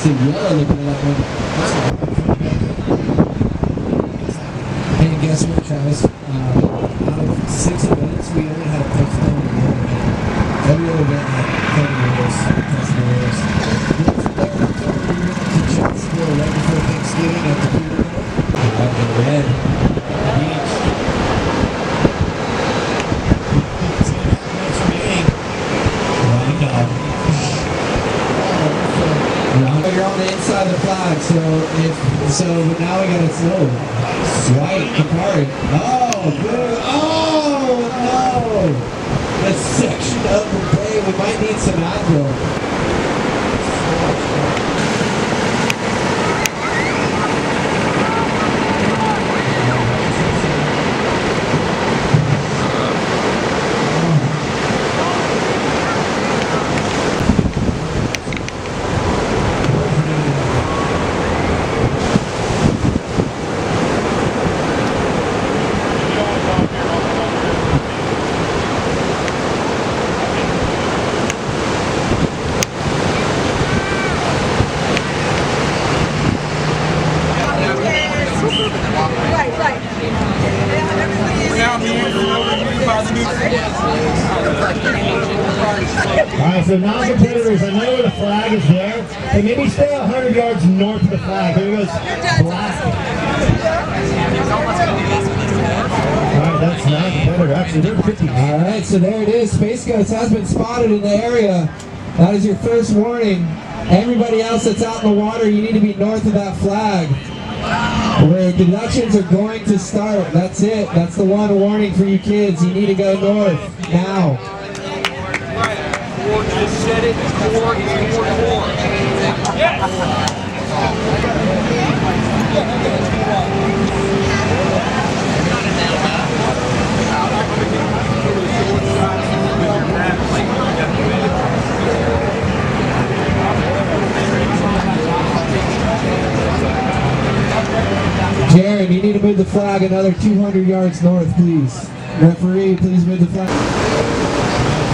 Seattle put it up on. Hey, guess what, Travis? outside the flag, so it's so now we gotta slow. White, Kapari. Oh, good. Oh, no. This section of the play, we might need some Advil. That's. Actually, they're 50. All right, so there it is. Space Ghost has been spotted in the area. That is your first warning. Everybody else that's out in the water, you need to be north of that flag. Where deductions are going to start. That's it. That's the one warning for you kids. You need to go north now. Four just said it. Four, four, four. Yes. Jared, you need to move the flag another 200 yards north, please. Referee, please move the flag.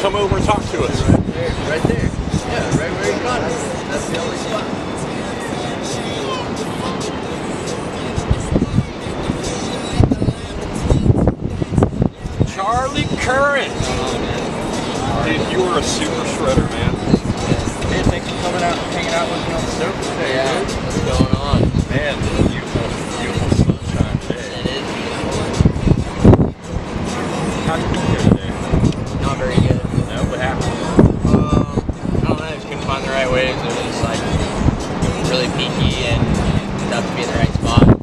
Come over and talk to us. Right there. right there. Yeah, right where you got us. That's the only spot. Charlie Curran. Dude, you were a super shredder, man. Hey, thanks for coming out and hanging out with me on the surface today. Yeah, what's going on? Man, beautiful, beautiful sunshine today. It is How'd you be here today? Waves. It was like really peaky and tough to be in the right spot.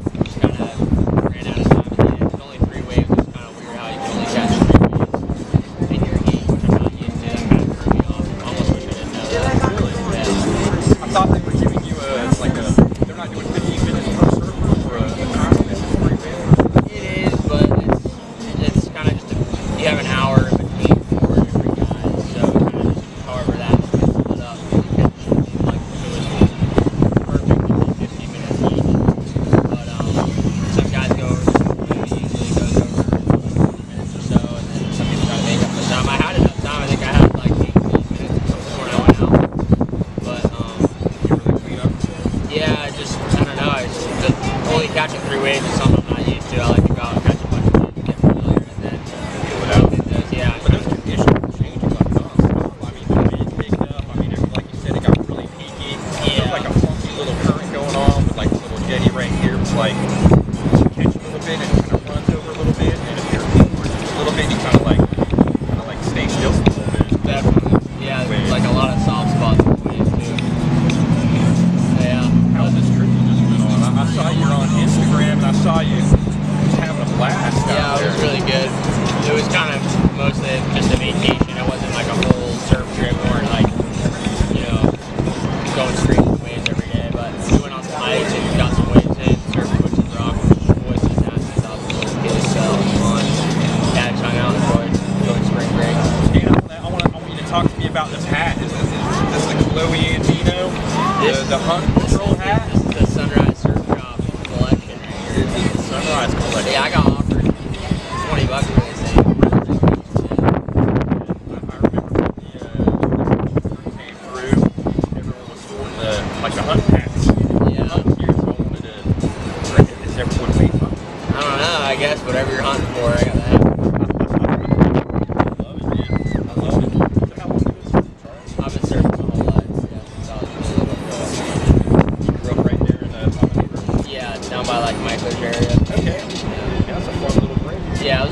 me. Joey Andino, the, the Hunt Barrier. Okay. Yeah, that's a fun little break. Yeah,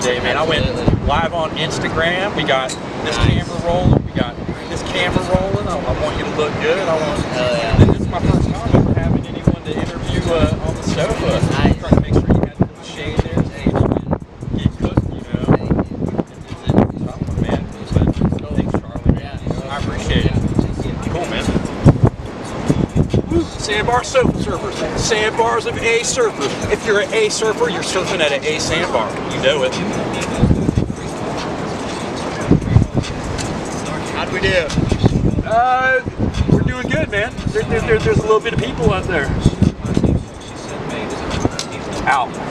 today, man. I went live on Instagram. We got this camera rolling. We got this camera rolling. I, I want you to look good. I want. Hell yeah. This is my first time ever having anyone to interview uh, on the sofa. Nice. sandbar so surfers, sandbars of A surfers. If you're an A surfer, you're surfing at an A sandbar. You know it. How do we do? Uh, we're doing good, man. There, there, there, there's a little bit of people out there. Out.